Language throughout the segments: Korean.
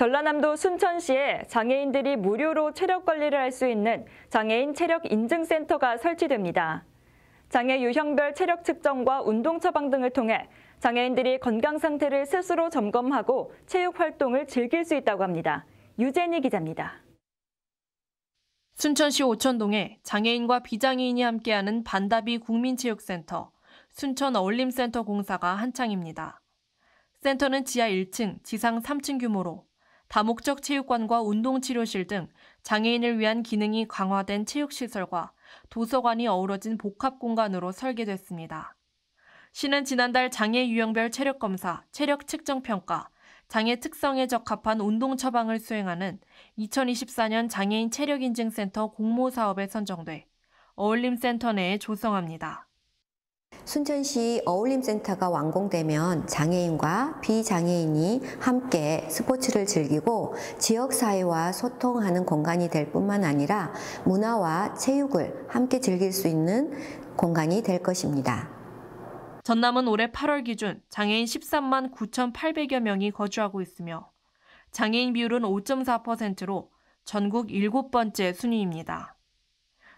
전라남도 순천시에 장애인들이 무료로 체력 관리를 할 수 있는 장애인 체력 인증센터가 설치됩니다. 장애 유형별 체력 측정과 운동 처방 등을 통해 장애인들이 건강 상태를 스스로 점검하고 체육 활동을 즐길 수 있다고 합니다. 유재니 기자입니다. 순천시 오천동에 장애인과 비장애인이 함께하는 반다비 국민체육센터, 순천 어울림센터 공사가 한창입니다. 센터는 지하 1층, 지상 3층 규모로 다목적 체육관과 운동치료실 등 장애인을 위한 기능이 강화된 체육시설과 도서관이 어우러진 복합 공간으로 설계됐습니다. 시는 지난달 장애 유형별 체력 검사, 체력 측정 평가, 장애 특성에 적합한 운동 처방을 수행하는 2024년 장애인 체력인증센터 공모 사업에 선정돼 어울림센터 내에 조성합니다. 순천시 어울림센터가 완공되면 장애인과 비장애인이 함께 스포츠를 즐기고 지역사회와 소통하는 공간이 될 뿐만 아니라 문화와 체육을 함께 즐길 수 있는 공간이 될 것입니다. 전남은 올해 8월 기준 장애인 13만 9,800여 명이 거주하고 있으며 장애인 비율은 5.4%로 전국 7번째 순위입니다.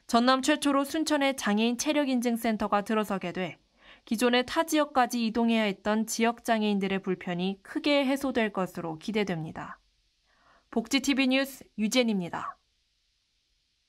전남 최초로 순천에 장애인 체력인증센터가 들어서게 돼 기존의 타 지역까지 이동해야 했던 지역 장애인들의 불편이 크게 해소될 것으로 기대됩니다. 복지TV 뉴스 유진입니다.